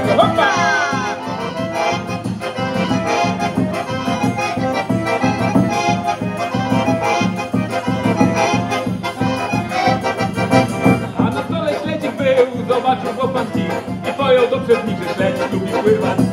samego hopa! A na stole śledzik był, zobaczył chłopak dziś i pojął do przedniczy śledzik lubi pływać.